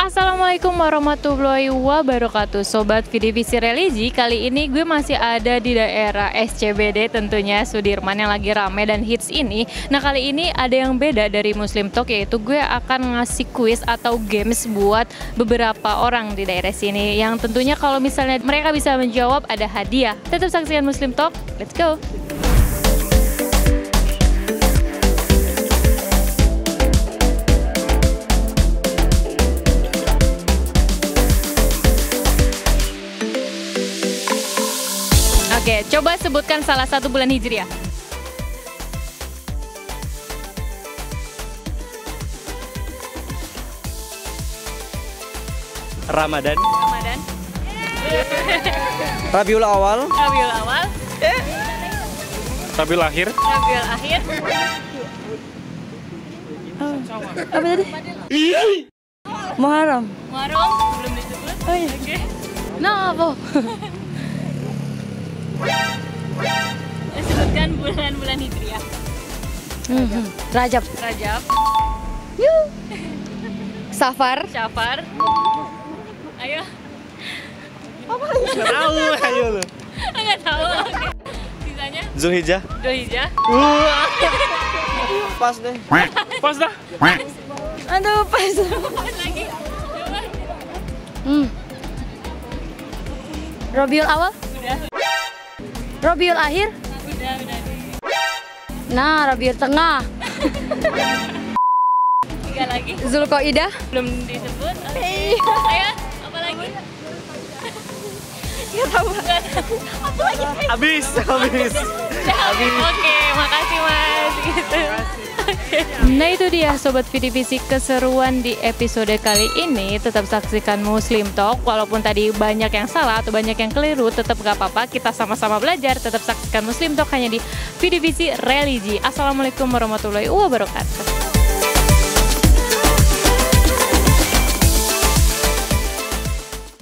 Assalamualaikum warahmatullahi wabarakatuh. Sobat Vidivisi Religi Kali ini gue masih ada di daerah SCBD tentunya Sudirman yang lagi rame dan hits ini. Nah kali ini ada yang beda dari Muslim Talk Yaitu gue akan ngasih quiz atau games buat beberapa orang di daerah sini. Yang tentunya kalau misalnya mereka bisa menjawab ada hadiah. Tetap saksikan Muslim Talk, let's go! Oke, coba sebutkan salah satu bulan Hijriah. Ramadan, Ramadan, Rabiul Awal, Rabiul Awal, Rabiul Akhir, Rabiul Akhir, Apa tadi? Muharram. Muharram, belum disebut. Oh iya. Oke. Nah, apa? Sebutkan bulan-bulan Hijriah. Mhm. Rajab. Rajab, Safar. Syafar. Ayo, tahu ayo lu. nggak tahu. Oke. Sisanya Zulhijjah, Dzulhijjah. pas deh. Pas dah. Aduh, pas. Pas lagi. Coba. Hmm. Rabiul awal, Udah, Rabiul akhir. udah, udah. Nah, Rabiul tengah. Tiga lagi. Zulqaidah. Belum disebut. Oke. Iya. Ayo, apa lagi? Gak tahu. Apa lagi? Habis, habis. Oke, makasih Mas. Gitu. Nah itu dia Sobat Vidivisi keseruan di episode kali ini. Tetap saksikan Muslim Talk Walaupun tadi banyak yang salah atau banyak yang keliru Tetap gak apa-apa, kita sama-sama belajar. Tetap saksikan Muslim Talk hanya di Vidivisi Religi. Assalamualaikum warahmatullahi wabarakatuh